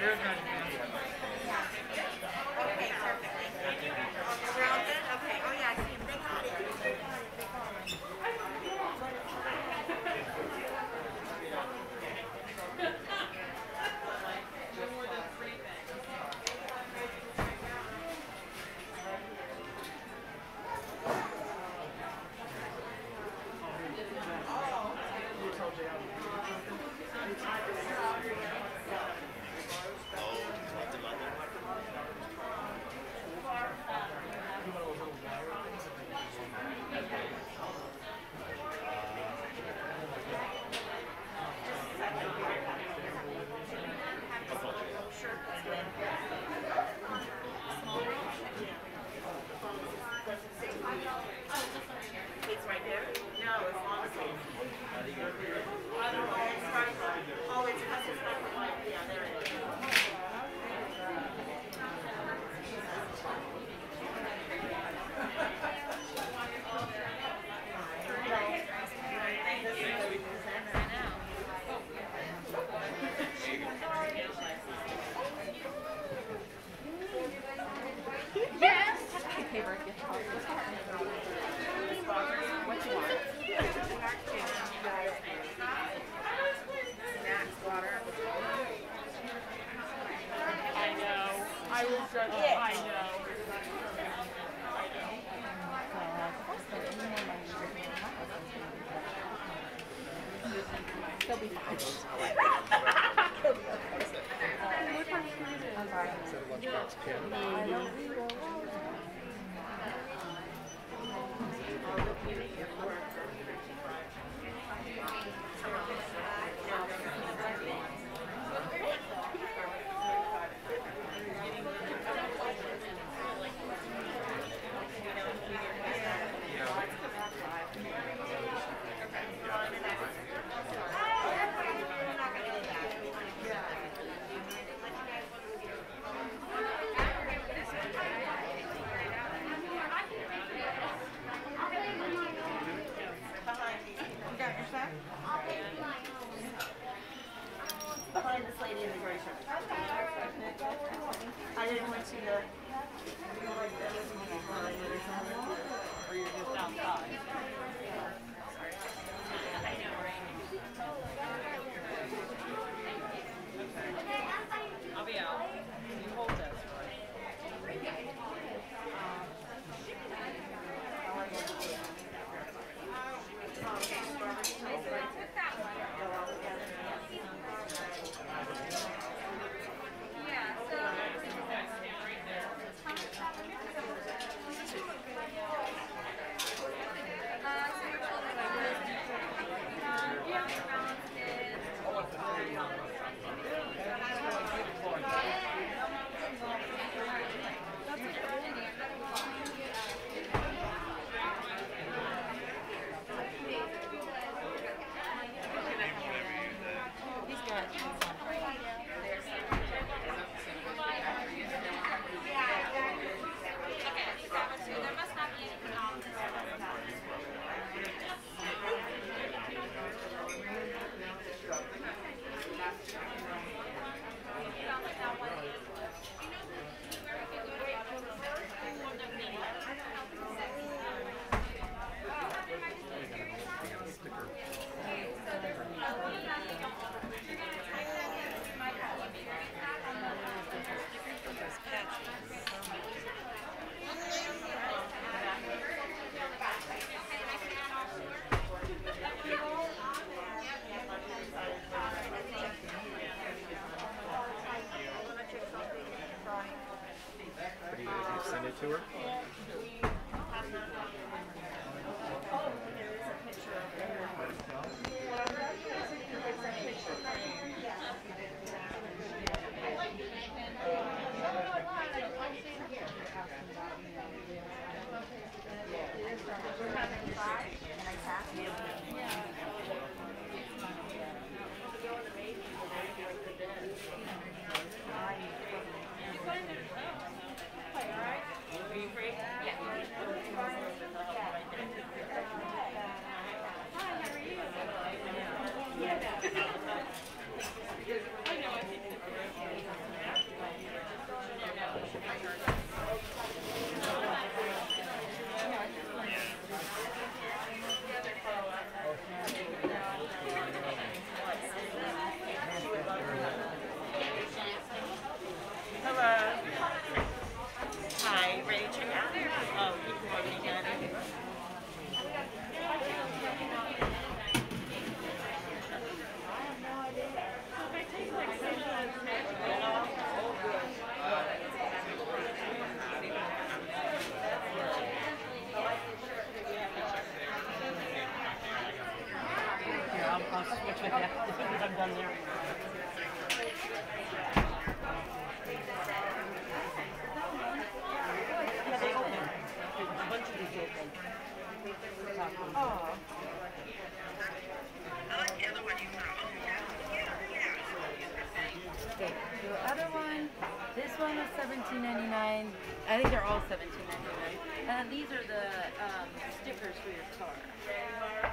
Yeah, there's not. Okay, perfect. Thank you. We're all good? Okay. Oh, yeah, I see him. They got it. They got it. They got it. It's right there? No, it's on the phone. Oh, it's because it's not the light. Yeah, there it is. Snacks, water. I know. I was just, I know. They'll be fine. Behind this lady in the I didn't want you to. Or you're just outside. I'll, switch with you as soon as I'm done there. Yeah. Oh. Okay, the other one, this one was seventeen ninety nine. I think they're all seventeen ninety nine. And these are the um, stickers for your car.